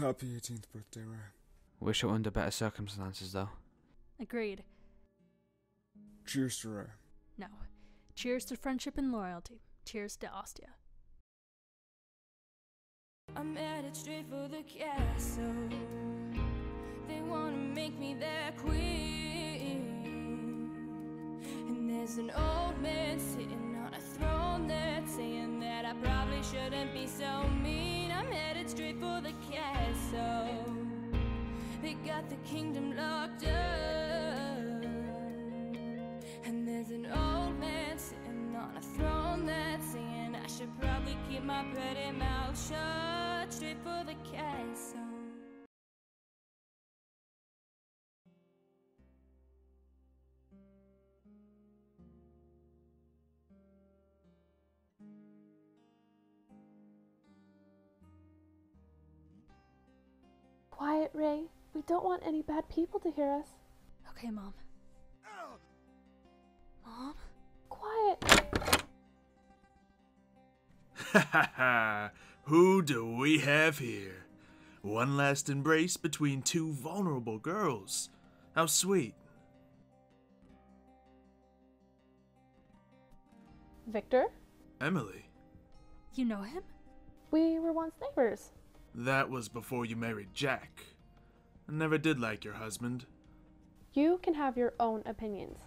Happy 18th birthday, Ray. Wish it were under better circumstances, though. Agreed. Cheers to Ray. No. Cheers to friendship and loyalty. Cheers to Ostia. I'm headed straight for the castle. They wanna make me their queen. And there's an old man sitting probably shouldn't be so mean. I'm headed straight for the castle. They got the kingdom locked up. And there's an old man sitting on a throne that's saying I should probably keep my pretty mouth shut. Straight for the castle. Quiet, Ray. We don't want any bad people to hear us. Okay, Mom. Mom? Quiet. Ha ha ha! Who do we have here? One last embrace between two vulnerable girls. How sweet. Victor? Emily, You know him? We were once neighbors. That was before you married Jack. I never did like your husband. You can have your own opinions.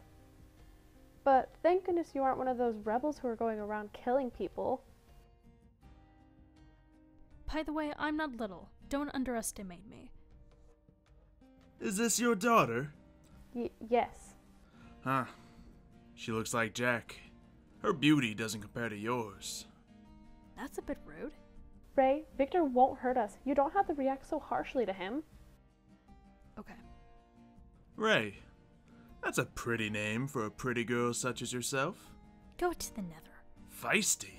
But thank goodness you aren't one of those rebels who are going around killing people. By the way, I'm not little. Don't underestimate me. Is this your daughter? Y- yes. Huh. She looks like Jack. Her beauty doesn't compare to yours. That's a bit rude. Ray, Victor won't hurt us. You don't have to react so harshly to him. Okay. Ray, that's a pretty name for a pretty girl such as yourself. Go to the nether. Feisty.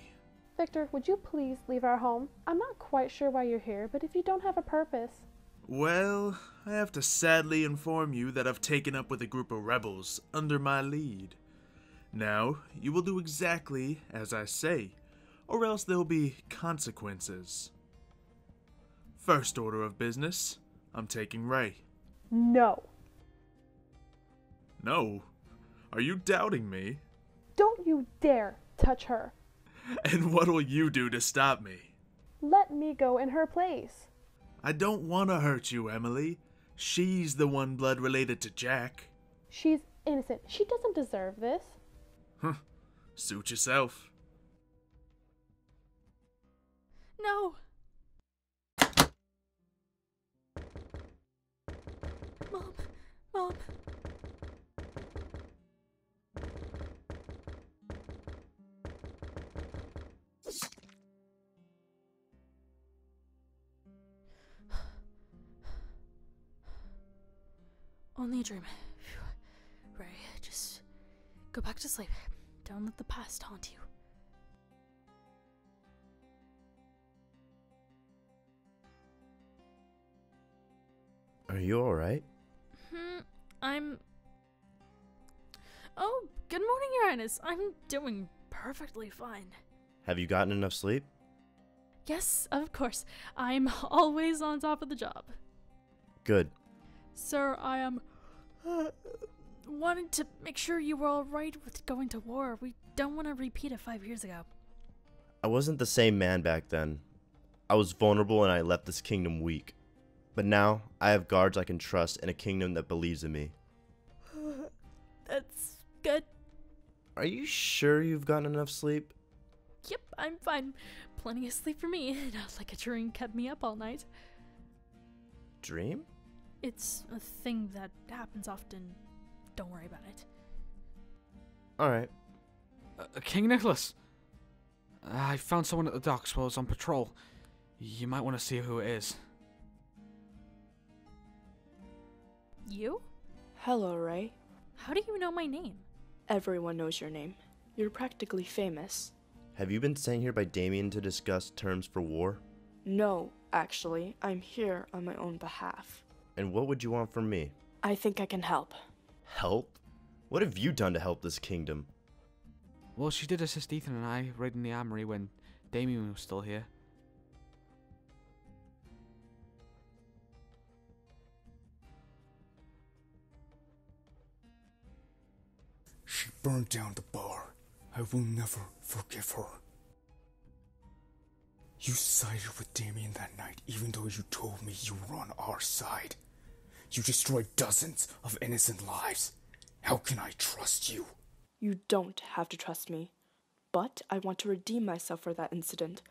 Victor, would you please leave our home? I'm not quite sure why you're here, but if you don't have a purpose. Well, I have to sadly inform you that I've taken up with a group of rebels under my lead. Now, you will do exactly as I say, or else there'll be consequences. First order of business, I'm taking Ray. No. No? Are you doubting me? Don't you dare touch her. And what'll you do to stop me? Let me go in her place. I don't want to hurt you, Emily. She's the one blood related to Jack. She's innocent. She doesn't deserve this. Huh. Suit yourself. No! Mom! Mom! Only a dream. Ray, just go back to sleep. Don't let the past haunt you. Are you alright? Hmm, I'm. Oh, good morning, Your Highness. I'm doing perfectly fine. Have you gotten enough sleep? Yes, of course. I'm always on top of the job. Good. Sir, I am. Uh, wanted to make sure you were alright with going to war. We don't want to repeat it five years ago. I wasn't the same man back then. I was vulnerable and I left this kingdom weak. But now, I have guards I can trust and a kingdom that believes in me. That's good. Are you sure you've gotten enough sleep? Yep, I'm fine. Plenty of sleep for me. Not like a dream kept me up all night. Dream? It's a thing that happens often. Don't worry about it. Alright. Uh, King Nicholas! I found someone at the docks while I was on patrol. You might want to see who it is. You? Hello, Ray. How do you know my name? Everyone knows your name. You're practically famous. Have you been sent here by Damien to discuss terms for war? No, actually, I'm here on my own behalf. And what would you want from me? I think I can help. Help? What have you done to help this kingdom? Well, she did assist Ethan and I raiding the armory when Damien was still here. Burned down the bar. I will never forgive her. You sided with Damien that night, even though you told me you were on our side. You destroyed dozens of innocent lives. How can I trust you? You don't have to trust me. But I want to redeem myself for that incident.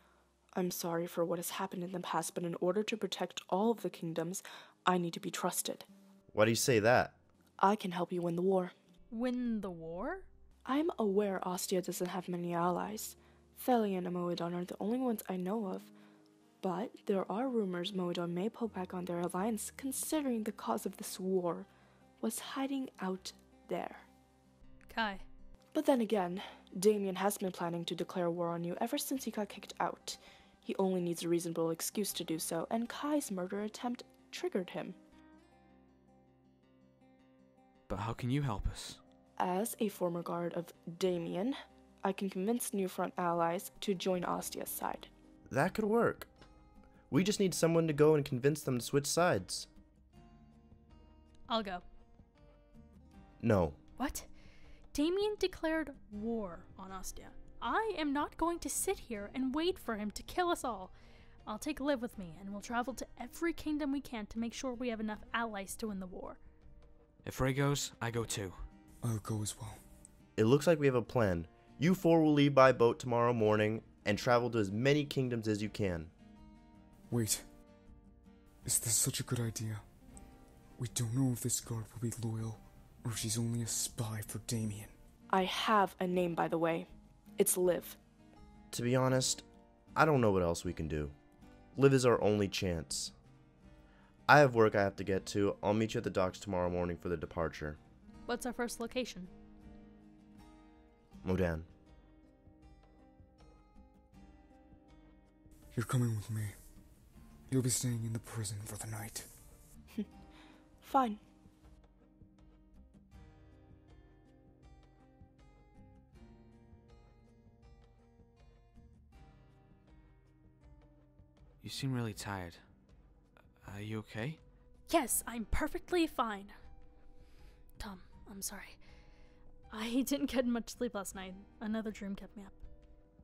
I'm sorry for what has happened in the past, but in order to protect all of the kingdoms, I need to be trusted. Why do you say that? I can help you win the war. Win the war? I'm aware Ostia doesn't have many allies. Thelian and Moedon are the only ones I know of. But there are rumors Moedon may pull back on their alliance considering the cause of this war was hiding out there. Kai. But then again, Damien has been planning to declare war on you ever since he got kicked out. He only needs a reasonable excuse to do so, and Kai's murder attempt triggered him. But how can you help us? As a former guard of Damien, I can convince Newfront allies to join Ostia's side. That could work. We just need someone to go and convince them to switch sides. I'll go. No. What? Damien declared war on Ostia. I am not going to sit here and wait for him to kill us all. I'll take Liv with me, and we'll travel to every kingdom we can to make sure we have enough allies to win the war. If Ray goes, I go too. I'll go as well. It looks like we have a plan. You four will leave by boat tomorrow morning and travel to as many kingdoms as you can. Wait. Is this such a good idea? We don't know if this guard will be loyal or if she's only a spy for Damien. I have a name, by the way. It's Liv. To be honest, I don't know what else we can do. Liv is our only chance. I have work I have to get to. I'll meet you at the docks tomorrow morning for the departure. What's our first location? Moedon. You're coming with me. You'll be staying in the prison for the night. Fine. You seem really tired. Are you okay? Yes, I'm perfectly fine. Tom, I'm sorry. I didn't get much sleep last night. Another dream kept me up.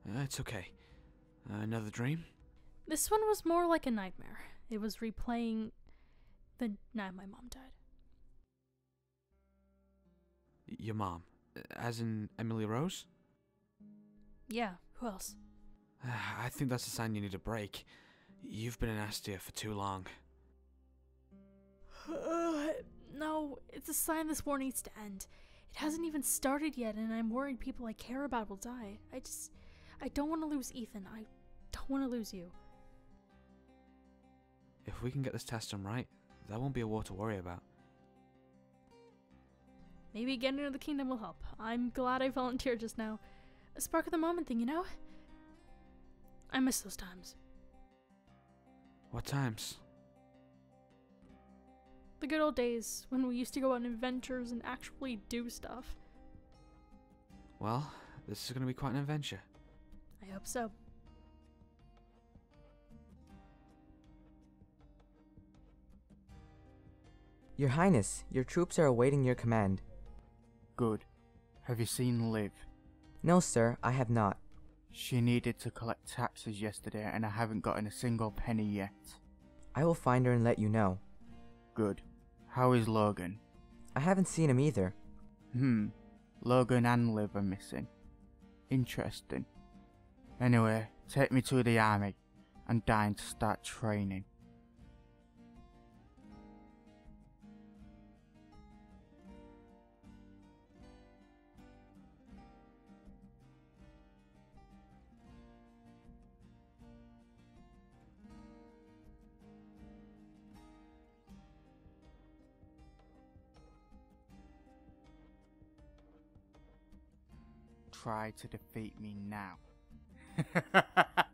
Uh, it's okay. Uh, another dream? This one was more like a nightmare. It was replaying the night my mom died. Your mom. As in Emily Rose? Yeah, who else? Uh, I think that's a sign you need a break. You've been in Ostia for too long. no, it's a sign this war needs to end. It hasn't even started yet, and I'm worried people I care about will die. I just. I don't want to lose Ethan. I don't want to lose you. If we can get this test done right, there won't be a war to worry about. Maybe getting into the kingdom will help. I'm glad I volunteered just now. A spark of the moment thing, you know? I miss those times. What times? The good old days when we used to go on adventures and actually do stuff. Well, this is going to be quite an adventure. I hope so. Your Highness, your troops are awaiting your command. Good. Have you seen Liv? No, sir, I have not. She needed to collect taxes yesterday and I haven't gotten a single penny yet. I will find her and let you know. Good. How is Logan? I haven't seen him either. Hmm. Logan and Liv are missing. Interesting. Anyway, take me to the army. I'm dying to start training. Try to defeat me now.